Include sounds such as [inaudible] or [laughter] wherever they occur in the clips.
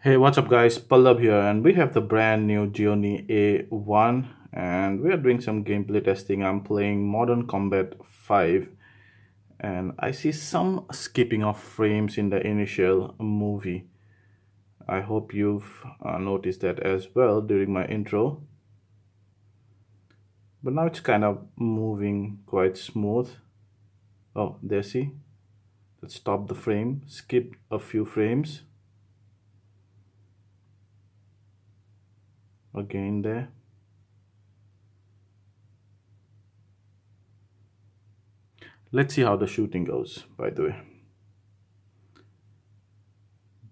Hey, what's up guys? Pallab here and we have the brand new Gionee A1 and we are doing some gameplay testing. I'm playing Modern Combat 5 and I see some skipping of frames in the initial movie. I hope you've uh, noticed that as well during my intro. But now it's kind of moving quite smooth. Oh, there see? Let's stop the frame, skip a few frames again there. Let's see how the shooting goes by the way.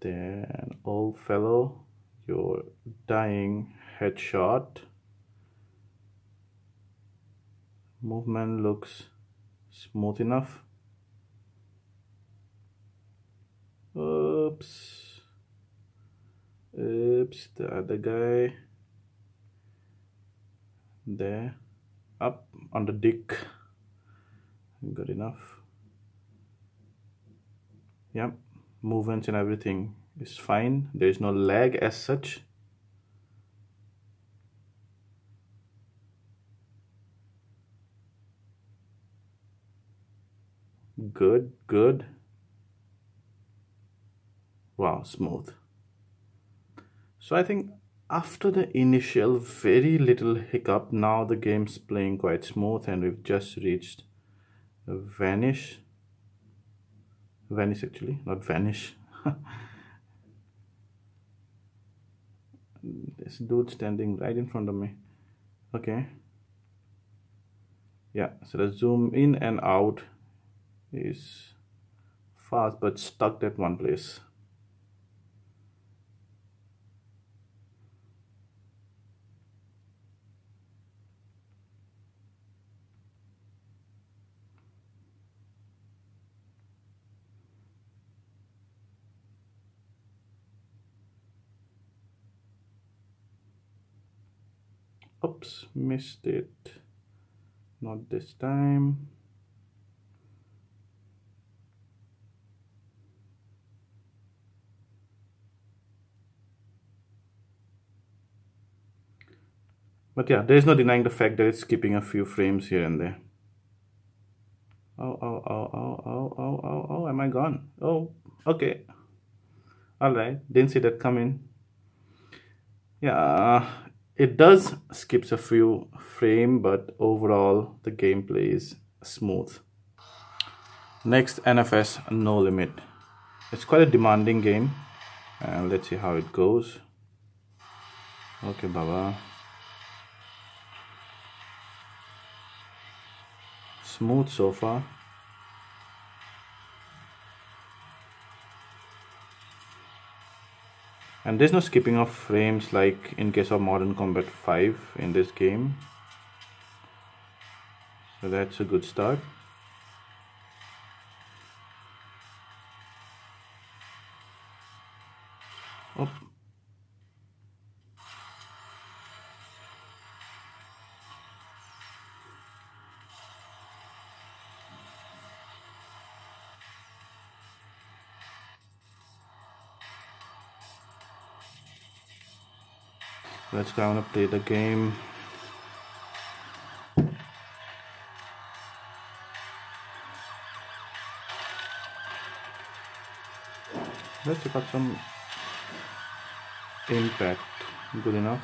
Then old fellow you're dying headshot. Movement looks smooth enough. Oops. Oops the other guy there. Up on the dick. Good enough. Yep movements and everything is fine. There is no lag as such. Good good. Wow smooth. So I think after the initial very little hiccup now the game's playing quite smooth and we've just reached vanish. Vanish actually not vanish. [laughs] This dude standing right in front of me. Okay. Yeah so the zoom in and out is fast but stuck at one place oops missed it not this time But yeah, there is no denying the fact that it's skipping a few frames here and there. Oh, oh, oh, oh, oh, oh, oh, oh, am I gone? Oh, okay. Alright, didn't see that coming. Yeah, it does skips a few frame but overall the gameplay is smooth. Next nfs no limit. It's quite a demanding game. And let's see how it goes. Okay baba. Smooth so far and there's no skipping of frames like in case of Modern Combat 5 in this game. So that's a good start. Oh let's go and update the game. Let's check out some impact. Good enough.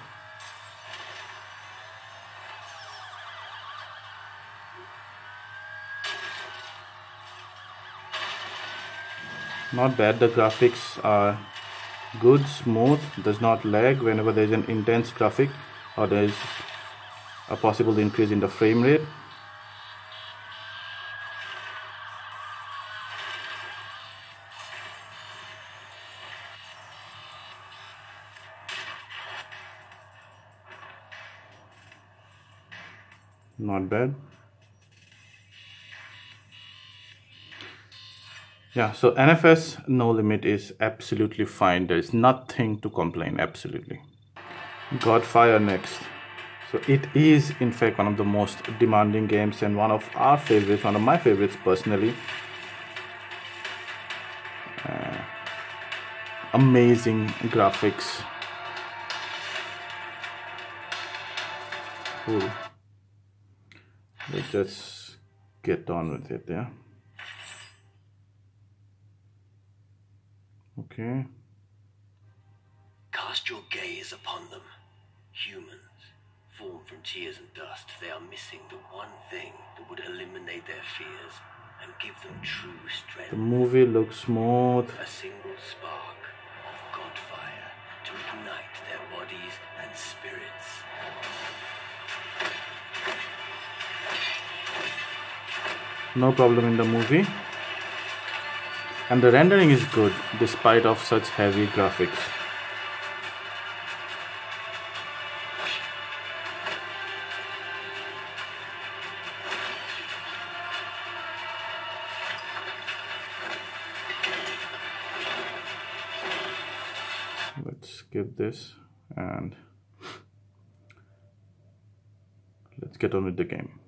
Not bad the graphics are good smooth does not lag whenever there is an intense traffic or there is a possible increase in the frame rate. Not bad Yeah, so NFS no limit is absolutely fine. There is nothing to complain, absolutely. Godfire next. So it is in fact one of the most demanding games and one of our favorites, one of my favorites personally. Uh, amazing graphics cool let's just get on with it yeah okay. Cast your gaze upon them. Humans formed from tears and dust they are missing the one thing that would eliminate their fears and give them true strength. The movie looks smooth. A single spark of god fire to ignite their bodies and spirits. No problem in the movie and the rendering is good despite of such heavy graphics. Let's skip this and [laughs] let's get on with the game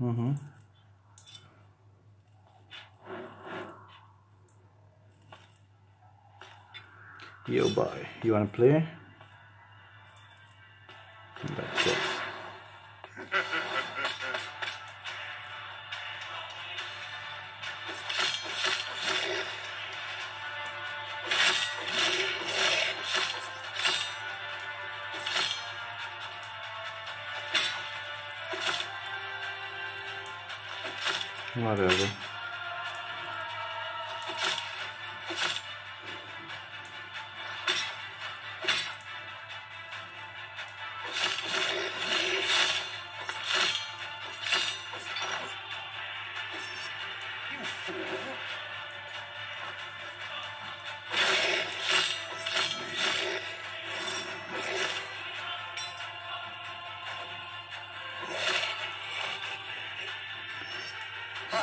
Mm-hmm. Yo, boy, you wanna play? amarela.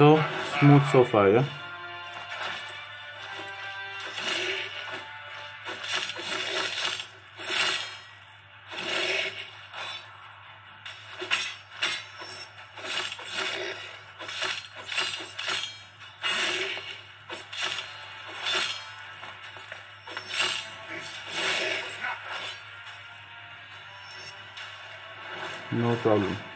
So smooth so far, yeah. No problem.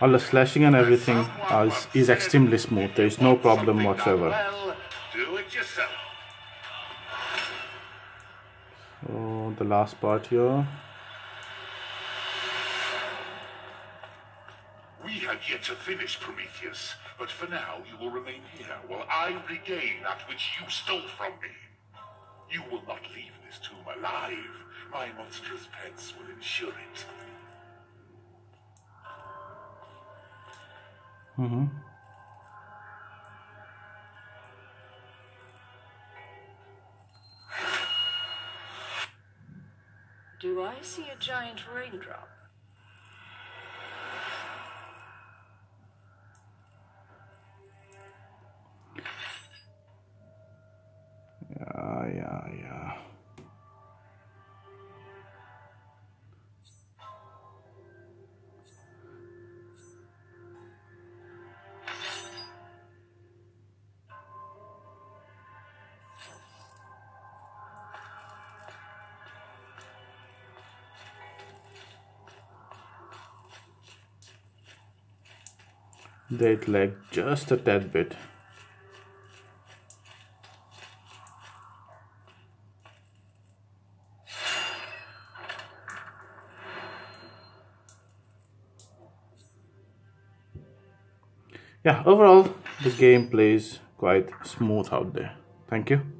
All the slashing and everything is, is extremely smooth there is no problem whatsoever so the last part here We have yet to finish, Prometheus, but for now you will remain here while I regain that which you stole from me. You will not leave this tomb alive. My monstrous pets will ensure it. Mm-hmm. Do I see a giant raindrop? They'd lag just a tad bit. yeah overall the game plays quite smooth out there thank you